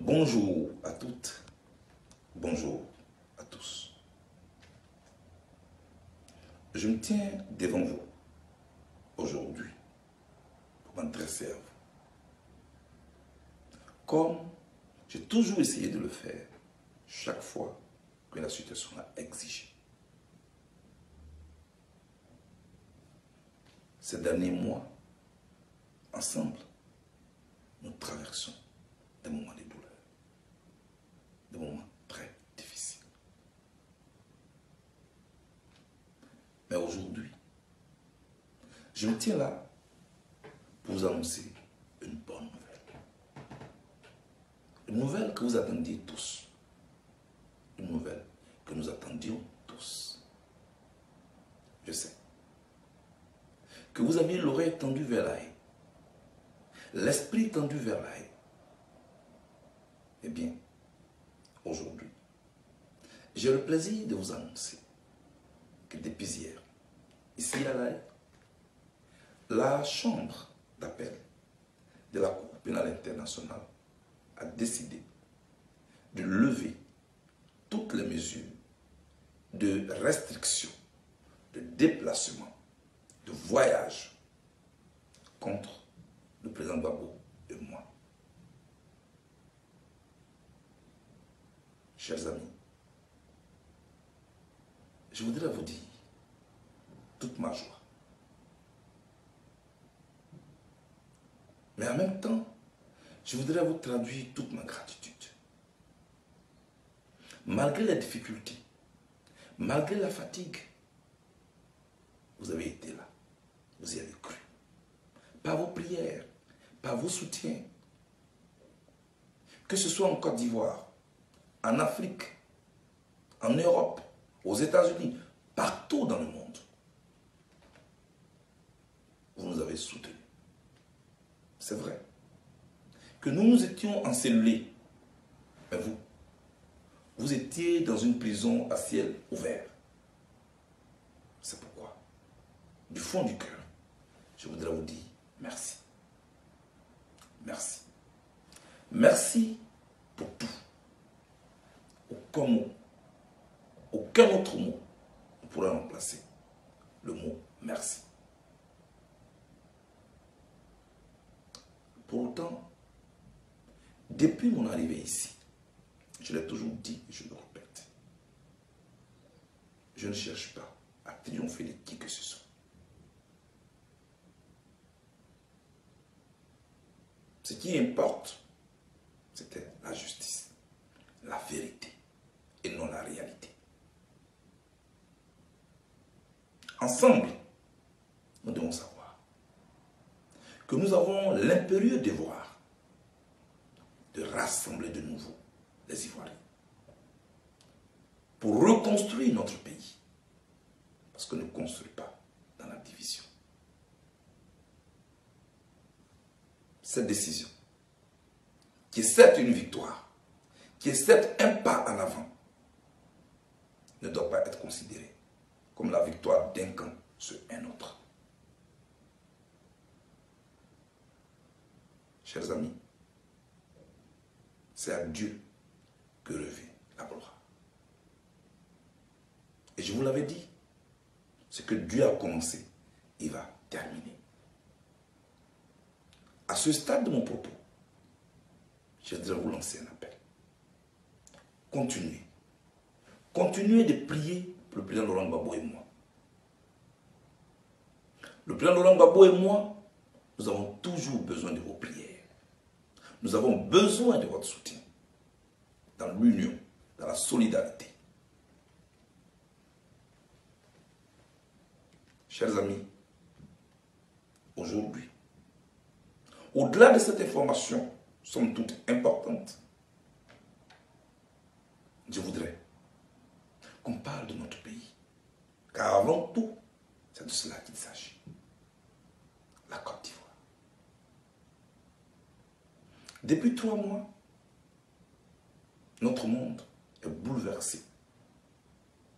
Bonjour à toutes, bonjour à tous. Je me tiens devant vous aujourd'hui pour m'adresser à vous. Comme j'ai toujours essayé de le faire chaque fois que la situation l'a exigé. Ces derniers mois, ensemble, nous traversons des moments de des moments très difficiles. Mais aujourd'hui, je me tiens là pour vous annoncer une bonne nouvelle. Une nouvelle que vous attendiez tous. Une nouvelle que nous attendions tous. Je sais que vous aviez l'oreille tendue vers la l'esprit tendu vers la haie. Eh bien, aujourd'hui, j'ai le plaisir de vous annoncer que depuis hier, ici à la haie, la chambre d'appel de la Cour pénale internationale a décidé de lever toutes les mesures de restriction, de déplacement de voyage contre le président Babou et moi. Chers amis, je voudrais vous dire toute ma joie. Mais en même temps, je voudrais vous traduire toute ma gratitude. Malgré les difficultés, malgré la fatigue, vous avez été là. Vous y avez cru. Par vos prières, par vos soutiens. Que ce soit en Côte d'Ivoire, en Afrique, en Europe, aux États-Unis, partout dans le monde. Vous nous avez soutenus. C'est vrai. Que nous nous étions encellés. Mais vous, vous étiez dans une prison à ciel ouvert. C'est pourquoi, du fond du cœur, je voudrais vous dire merci. Merci. Merci pour tout. Aucun mot, aucun autre mot ne pourrait remplacer le mot merci. Pour autant, depuis mon arrivée ici, je l'ai toujours dit et je le répète, je ne cherche pas à triompher de qui que ce soit. Ce qui importe, c'était la justice, la vérité et non la réalité. Ensemble, nous devons savoir que nous avons l'impérieux devoir de rassembler de nouveau les Ivoiriens pour reconstruire notre pays. Parce que ne construit pas dans la division. cette décision, qui est certes une victoire, qui est certes un pas en avant, ne doit pas être considérée comme la victoire d'un camp sur un autre. Chers amis, c'est à Dieu que revient la gloire. Et je vous l'avais dit, ce que Dieu a commencé, il va terminer. À ce stade de mon propos, je voudrais vous lancer un appel. Continuez. Continuez de prier pour le président Laurent Gbagbo et moi. Le président Laurent Gbagbo et moi, nous avons toujours besoin de vos prières. Nous avons besoin de votre soutien dans l'union, dans la solidarité. Chers amis, aujourd'hui, au-delà de cette information, somme toute importante, je voudrais qu'on parle de notre pays. Car avant tout, c'est de cela qu'il s'agit. La Côte d'Ivoire. Depuis trois mois, notre monde est bouleversé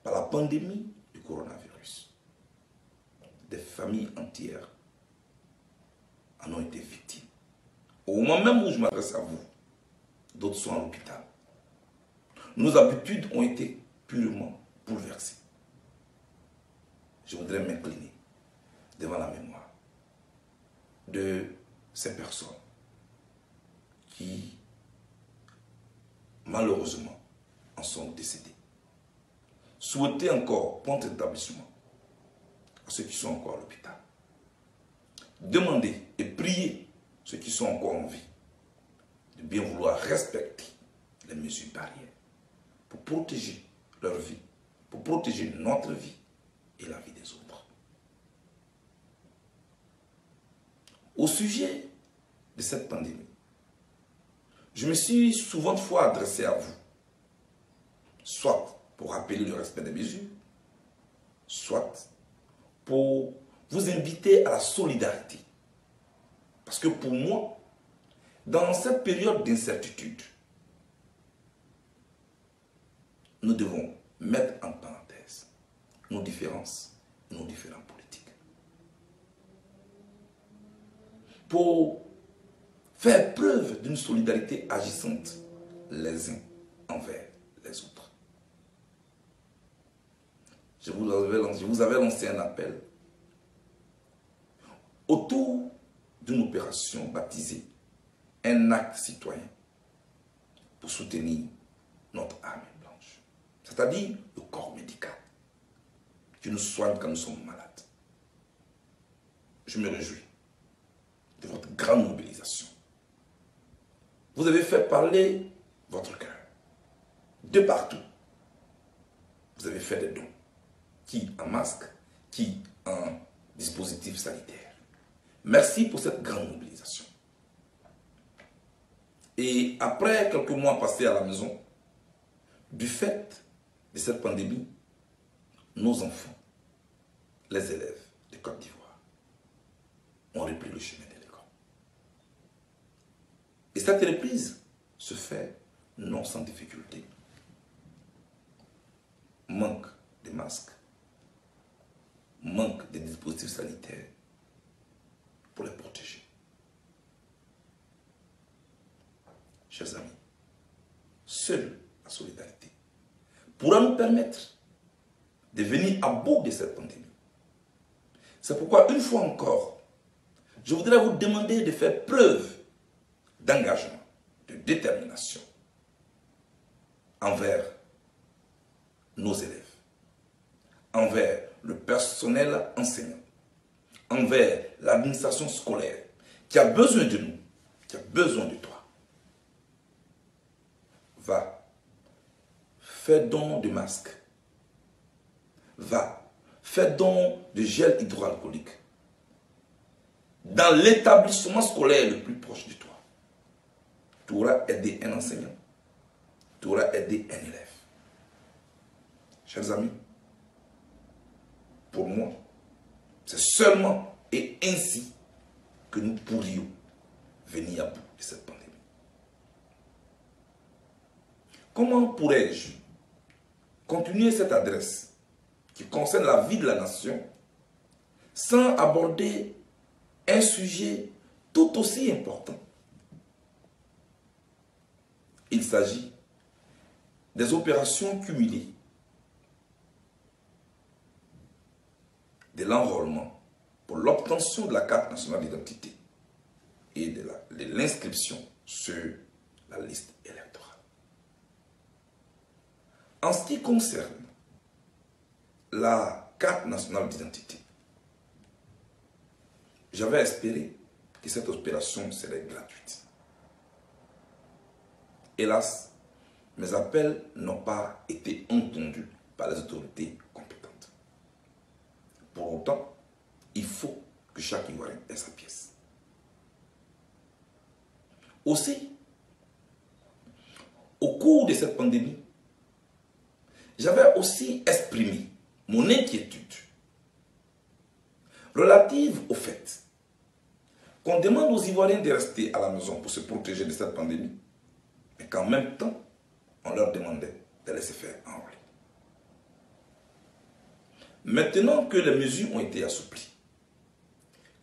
par la pandémie du coronavirus. Des familles entières en ont été victimes. Au moment même où je m'adresse à vous, d'autres sont à l'hôpital. Nos habitudes ont été purement bouleversées. Je voudrais m'incliner devant la mémoire de ces personnes qui, malheureusement, en sont décédées. Souhaiter encore prendre établissement à ceux qui sont encore à l'hôpital. Demander et prier ceux qui sont encore en vie de bien vouloir respecter les mesures barrières pour protéger leur vie, pour protéger notre vie et la vie des autres. Au sujet de cette pandémie, je me suis souvent fois adressé à vous, soit pour rappeler le respect des mesures, soit pour vous inviter à la solidarité. Parce que pour moi, dans cette période d'incertitude, nous devons mettre en parenthèse nos différences, nos différents politiques. Pour faire preuve d'une solidarité agissante les uns envers les autres. Je vous avais, je vous avais lancé un appel autour d'une opération baptisée un acte citoyen pour soutenir notre blanche, c'est-à-dire le corps médical qui nous soigne quand nous sommes malades. Je me réjouis de votre grande mobilisation. Vous avez fait parler votre cœur de partout. Vous avez fait des dons, qui en masque, qui en dispositif sanitaire. Merci pour cette grande mobilisation. Et après quelques mois passés à la maison, du fait de cette pandémie, nos enfants, les élèves de Côte d'Ivoire, ont repris le chemin de l'école. Et cette reprise se fait non sans difficulté. Manque de masques, manque de dispositifs sanitaires pour les protéger. chers amis, seule la solidarité pourra nous permettre de venir à bout de cette pandémie. C'est pourquoi, une fois encore, je voudrais vous demander de faire preuve d'engagement, de détermination envers nos élèves, envers le personnel enseignant, envers l'administration scolaire qui a besoin de nous, qui a besoin de toi va, fais don de masques, va, fais don de gel hydroalcoolique dans l'établissement scolaire le plus proche de toi. Tu auras aidé un enseignant, tu auras aidé un élève. Chers amis, pour moi, c'est seulement et ainsi que nous pourrions venir à bout de cette pandémie. Comment pourrais-je continuer cette adresse qui concerne la vie de la nation sans aborder un sujet tout aussi important Il s'agit des opérations cumulées de l'enrôlement pour l'obtention de la carte nationale d'identité et de l'inscription sur la liste électorale. En ce qui concerne la carte nationale d'identité, j'avais espéré que cette opération serait gratuite. Hélas, mes appels n'ont pas été entendus par les autorités compétentes. Pour autant, il faut que chaque Ivoirien ait sa pièce. Aussi, au cours de cette pandémie, j'avais aussi exprimé mon inquiétude relative au fait qu'on demande aux Ivoiriens de rester à la maison pour se protéger de cette pandémie, mais qu'en même temps, on leur demandait de laisser faire enrôler. Maintenant que les mesures ont été assouplies,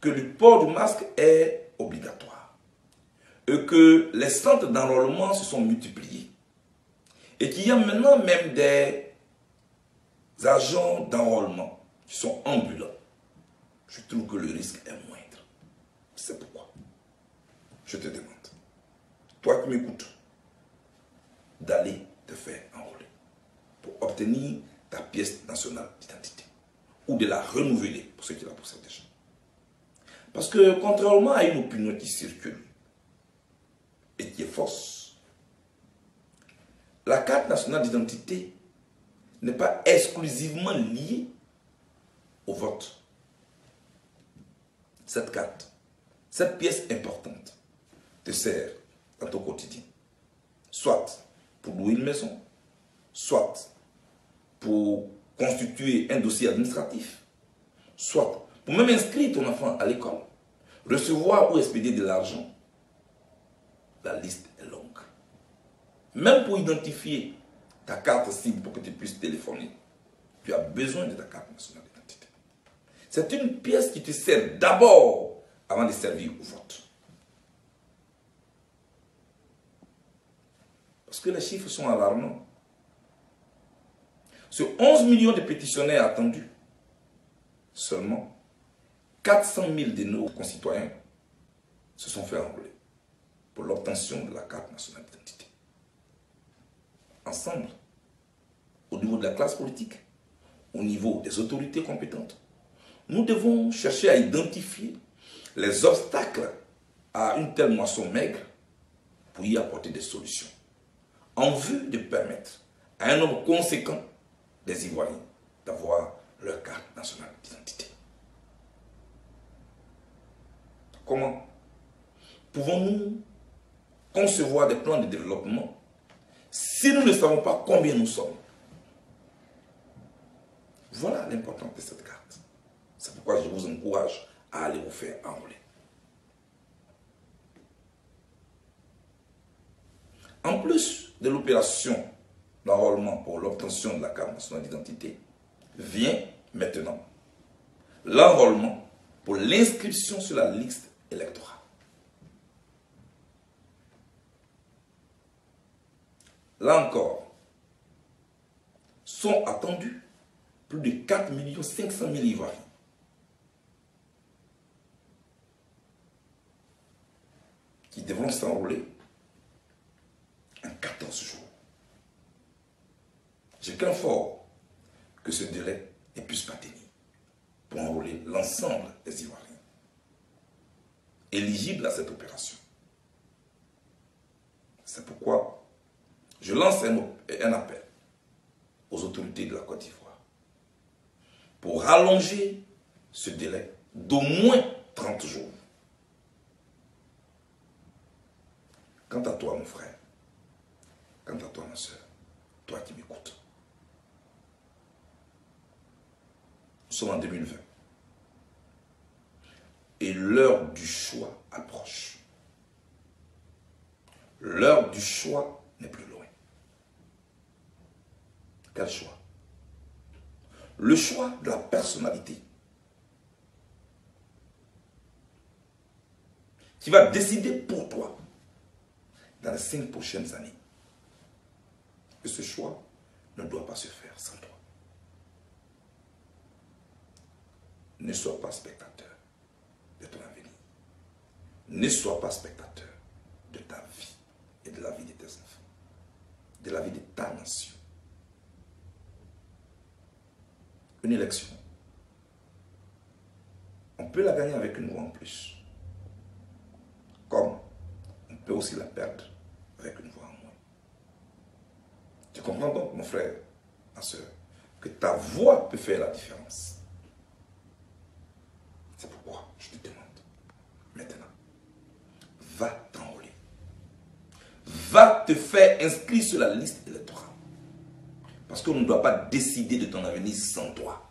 que le port du masque est obligatoire, et que les centres d'enrôlement se sont multipliés et qu'il y a maintenant même des agents d'enrôlement qui sont ambulants, je trouve que le risque est moindre. C'est pourquoi? Je te demande, toi qui m'écoutes, d'aller te faire enrôler pour obtenir ta pièce nationale d'identité ou de la renouveler pour ceux qui la possèdent déjà. Parce que contrairement à une opinion qui circule et qui est fausse, la carte nationale d'identité n'est pas exclusivement liée au vote. Cette carte, cette pièce importante te sert dans ton quotidien. Soit pour louer une maison, soit pour constituer un dossier administratif, soit pour même inscrire ton enfant à l'école, recevoir ou expédier de l'argent. La liste est longue. Même pour identifier ta carte cible pour que tu puisses téléphoner, tu as besoin de ta carte nationale d'identité. C'est une pièce qui te sert d'abord avant de servir au vote. Parce que les chiffres sont alarmants. Sur 11 millions de pétitionnaires attendus, seulement 400 000 de nos concitoyens se sont fait enrôler pour l'obtention de la carte nationale d'identité. Ensemble, au niveau de la classe politique, au niveau des autorités compétentes, nous devons chercher à identifier les obstacles à une telle moisson maigre pour y apporter des solutions, en vue de permettre à un nombre conséquent des Ivoiriens d'avoir leur carte nationale d'identité. Comment? Pouvons-nous concevoir des plans de développement si nous ne savons pas combien nous sommes Voilà l'importance de cette carte. C'est pourquoi je vous encourage à aller vous faire enrôler. En plus de l'opération d'enrôlement pour l'obtention de la carte nationale d'identité, vient maintenant l'enrôlement pour l'inscription sur la liste électorale. Là encore, sont attendus plus de 4 500 000 Ivoiriens. qui devront s'enrôler en 14 jours. J'ai qu'un fort que ce délai ne puisse pas tenir pour enrôler l'ensemble des Ivoiriens éligibles à cette opération. C'est pourquoi je lance un, appel aux autorités de la Côte d'Ivoire pour rallonger ce délai d'au moins 30 jours. Quant à toi, mon frère, quant à toi, ma soeur, toi qui m'écoutes, nous sommes en 2020 et l'heure du choix approche. L'heure du choix n'est plus loin. Quel choix? Le choix de la personnalité qui va décider pour toi dans les cinq prochaines années. Et ce choix ne doit pas se faire sans toi. Ne sois pas spectateur de ton avenir. Ne sois pas spectateur de ta vie et de la vie de tes enfants, de la vie de ta nation. Une élection, on peut la gagner avec une voix en plus, comme on peut aussi la perdre avec une voix en moins. Tu comprends donc, mon frère, ma soeur, que ta voix peut faire la différence. C'est pourquoi je te demande, maintenant, va t'enrôler. Va te faire inscrire sur la liste. Parce qu'on ne doit pas décider de ton avenir sans toi.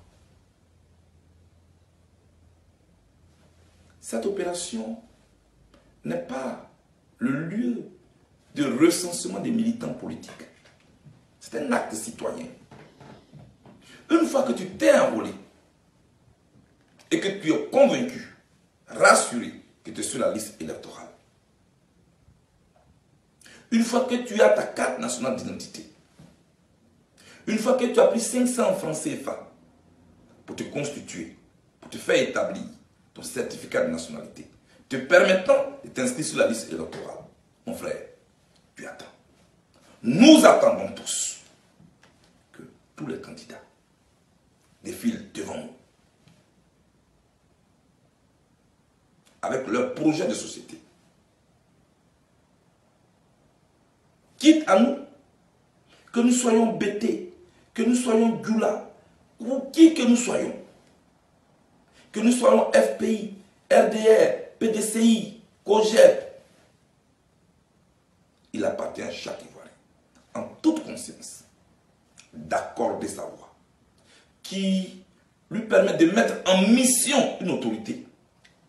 Cette opération n'est pas le lieu de recensement des militants politiques. C'est un acte citoyen. Une fois que tu t'es enrôlé et que tu es convaincu, rassuré que tu es sur la liste électorale, Une fois que tu as ta carte nationale d'identité, une fois que tu as pris 500 francs CFA pour te constituer, pour te faire établir ton certificat de nationalité, te permettant de t'inscrire sur la liste électorale, mon frère, tu attends. Nous attendons tous que tous les candidats défilent devant nous avec leur projet de société. Quitte à nous, que nous soyons bêtés, que nous soyons Gula, ou qui que nous soyons, que nous soyons FPI, RDR, PDCI, COGEP, il appartient à chaque Ivoirien, en toute conscience, d'accorder sa voix, qui lui permet de mettre en mission une autorité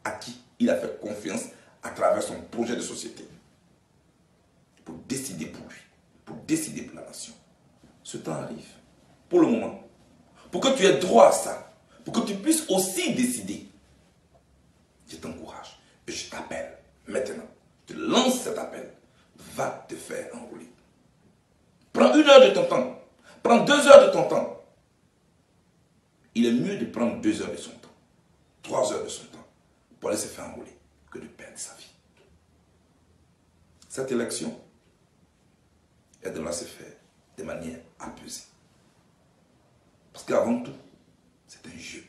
à qui il a fait confiance à travers son projet de société pour décider pour lui, pour décider pour la nation. Ce temps arrive, pour le moment, pour que tu aies droit à ça, pour que tu puisses aussi décider. Je t'encourage et je t'appelle maintenant. Je te lance cet appel. Va te faire enrouler. Prends une heure de ton temps. Prends deux heures de ton temps. Il est mieux de prendre deux heures de son temps, trois heures de son temps, pour aller se faire enrouler, que de perdre sa vie. Cette élection, elle devra se faire de manière apaisée. Parce qu'avant tout, c'est un jeu.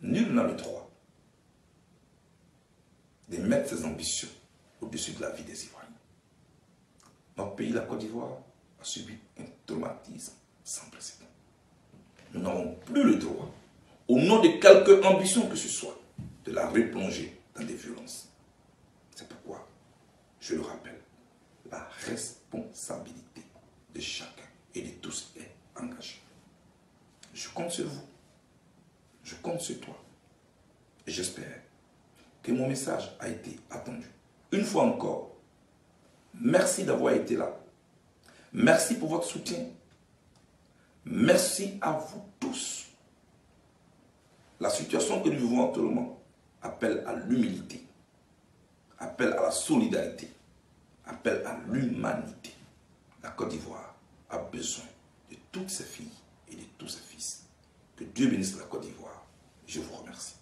Nul n'a le droit de mettre ses ambitions au-dessus de la vie des Ivoiriens. Notre pays, la Côte d'Ivoire, a subi un traumatisme sans précédent. Nous n'avons plus le droit, au nom de quelque ambition que ce soit, de la replonger dans des violences. C'est pourquoi, je le rappelle, la responsabilité de chacun et de tous est engagée. Je compte sur vous. Je compte sur toi. Et j'espère que mon message a été attendu. Une fois encore, merci d'avoir été là. Merci pour votre soutien. Merci à vous tous. La situation que nous vivons actuellement appelle à l'humilité, appelle à la solidarité, appelle à l'humanité. La Côte d'Ivoire a besoin de toutes ses filles et de tous ses fils. Que Dieu bénisse la Côte d'Ivoire. Je vous remercie.